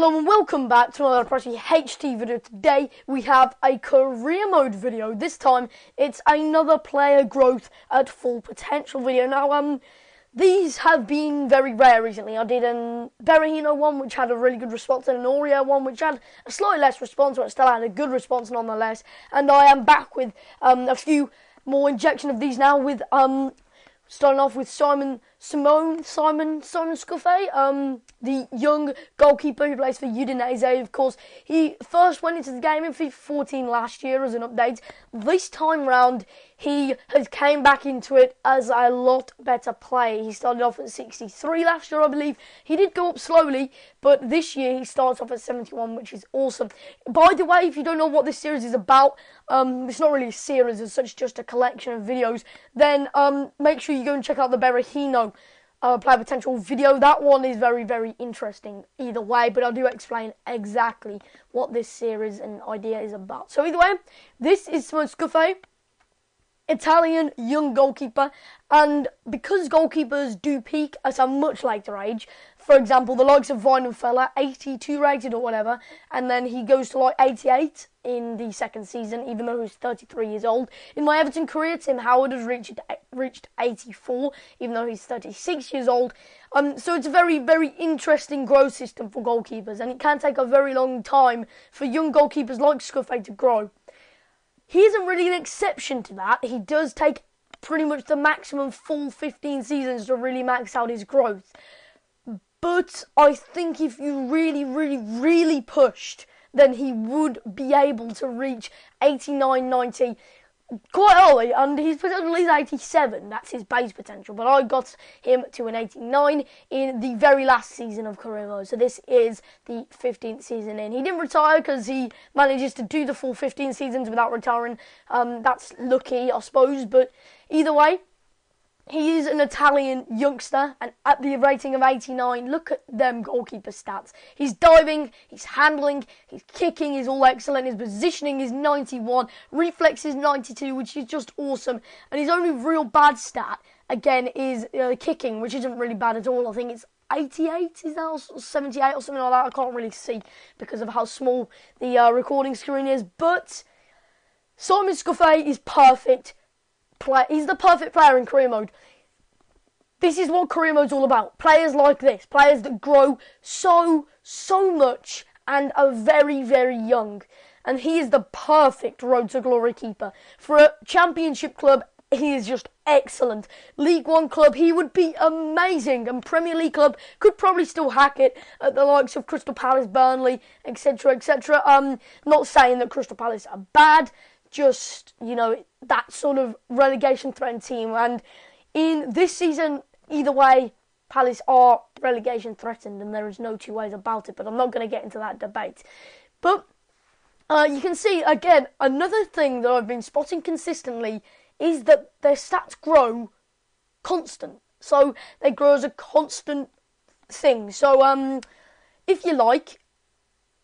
Hello and welcome back to another Pricey HD video. Today we have a career mode video. This time it's another player growth at full potential video. Now um these have been very rare recently. I did an Berahino one which had a really good response and an Oreo one which had a slightly less response but still had a good response nonetheless. And I am back with um, a few more injection of these now with um starting off with Simon Simone, Simon, Simon Scuffet, um, the young goalkeeper who plays for Udinese. Of course, he first went into the game in FIFA 14 last year as an update. This time round, he has came back into it as a lot better player. He started off at 63 last year, I believe. He did go up slowly, but this year he starts off at 71, which is awesome. By the way, if you don't know what this series is about, um, it's not really a series as such, just a collection of videos, then um, make sure you go and check out the Berahino uh, potential video. That one is very, very interesting either way, but I do explain exactly what this series and idea is about. So either way, this is Simone Scuffet, Italian young goalkeeper, and because goalkeepers do peak at a much later age, for example, the likes of Weidenfeller, 82 rated or whatever, and then he goes to like 88 in the second season, even though he's 33 years old. In my Everton career, Tim Howard has reached reached 84, even though he's 36 years old. Um, so it's a very, very interesting growth system for goalkeepers, and it can take a very long time for young goalkeepers like Scuffet to grow. He isn't really an exception to that. He does take pretty much the maximum full 15 seasons to really max out his growth. But I think if you really, really, really pushed, then he would be able to reach 89, 90 quite early, and his potential is 87. That's his base potential. But I got him to an 89 in the very last season of mode. So this is the 15th season in. He didn't retire because he manages to do the full 15 seasons without retiring. Um, that's lucky, I suppose. But either way, he is an Italian youngster, and at the rating of 89, look at them goalkeeper stats. He's diving, he's handling, he's kicking is all excellent, his positioning is 91, reflex is 92, which is just awesome. And his only real bad stat, again, is uh, kicking, which isn't really bad at all. I think it's 88 is that or 78 or something like that. I can't really see because of how small the uh, recording screen is. But Simon Scuffet is perfect He's the perfect player in career mode. This is what career mode's all about. Players like this, players that grow so, so much and are very, very young. And he is the perfect road to glory keeper. For a championship club, he is just excellent. League One club, he would be amazing. And Premier League club could probably still hack it at the likes of Crystal Palace, Burnley, etc., etc. Um, not saying that Crystal Palace are bad, just you know that sort of relegation threatened team. And in this season, either way, Palace are relegation threatened, and there is no two ways about it. But I'm not going to get into that debate. But uh, you can see again another thing that I've been spotting consistently is that their stats grow constant. So they grow as a constant thing. So um, if you like,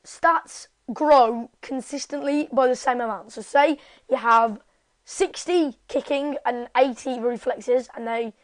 stats grow consistently by the same amount. So say you have 60 kicking and 80 reflexes, and they,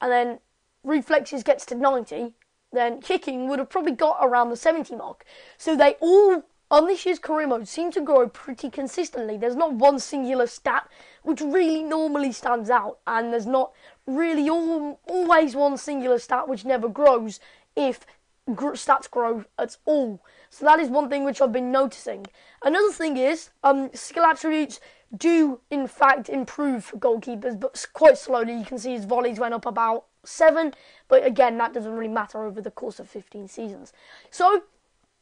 and then reflexes gets to 90, then kicking would have probably got around the 70 mark. So they all on this year's career mode seem to grow pretty consistently. There's not one singular stat which really normally stands out, and there's not really all, always one singular stat which never grows if stats grow at all. So that is one thing which I've been noticing. Another thing is um, skill attributes do in fact improve for goalkeepers, but quite slowly. You can see his volleys went up about seven, but again that doesn't really matter over the course of 15 seasons. So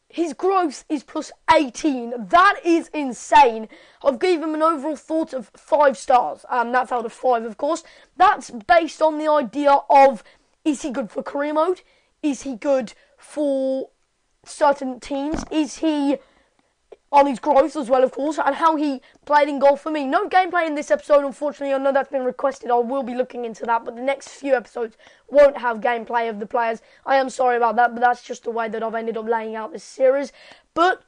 his growth is plus 18. That is insane. I've given him an overall thought of five stars, and um, that's out of five, of course. That's based on the idea of is he good for career mode? Is he good for certain teams? Is he on his growth as well, of course, and how he played in goal for me? No gameplay in this episode, unfortunately. I know that's been requested. I will be looking into that, but the next few episodes won't have gameplay of the players. I am sorry about that, but that's just the way that I've ended up laying out this series. But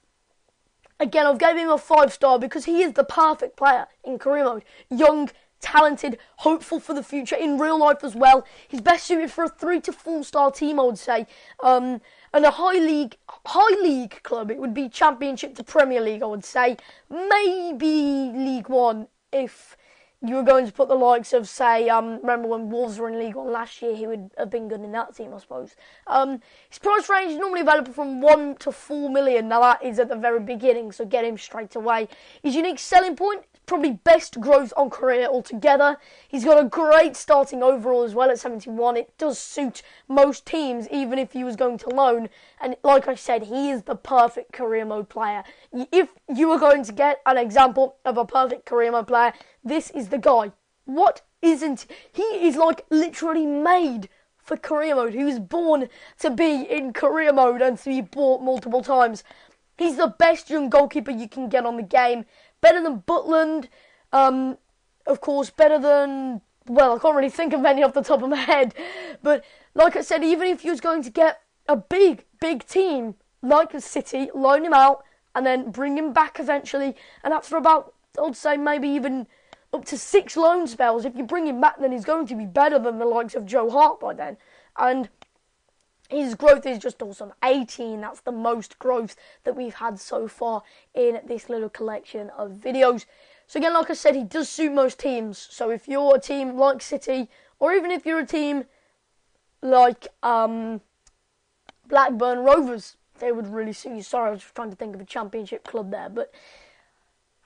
again, I've gave him a five star because he is the perfect player in career mode. Young, talented, hopeful for the future in real life as well. He's best suited for a three to four star team, I would say. Um, and a high league, high league club, it would be Championship to Premier League, I would say. Maybe League One if you were going to put the likes of, say, um, remember when Wolves were in League One last year, he would have been good in that team, I suppose. Um, his price range is normally available from 1 to 4 million. Now, that is at the very beginning, so get him straight away. His unique selling point probably best growth on career altogether. He's got a great starting overall as well at 71. It does suit most teams, even if he was going to loan. And like I said, he is the perfect career mode player. If you were going to get an example of a perfect career mode player, this is the guy. What isn't he? Is like literally made for career mode. He was born to be in career mode and to be bought multiple times. He's the best young goalkeeper you can get on the game better than Butland, um, of course, better than well, I can't really think of any off the top of my head, but like I said, even if you was going to get a big, big team like City, loan him out and then bring him back eventually, and after about I'd say maybe even up to six loan spells. If you bring him back, then he's going to be better than the likes of Joe Hart by then, and his growth is just awesome. 18, that's the most growth that we've had so far in this little collection of videos. So again, like I said, he does suit most teams. So if you're a team like City, or even if you're a team like um, Blackburn Rovers, they would really suit you. Sorry, I was just trying to think of a championship club there. But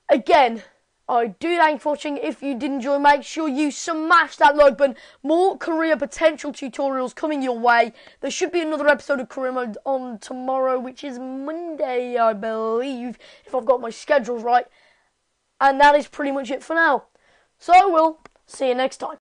again, I do thank you for watching. If you did enjoy, make sure you smash that like button. More career potential tutorials coming your way. There should be another episode of Career Mode on tomorrow, which is Monday, I believe, if I've got my schedules right. And that is pretty much it for now. So I will see you next time.